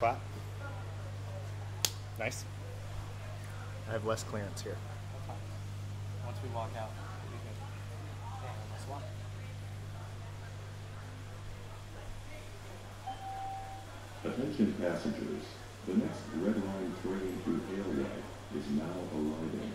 Spot. Nice. I have less clearance here. That's. Once we walk out, we'll be good. And this one. Attention passengers, the next Red Line train to Alewife is now arriving.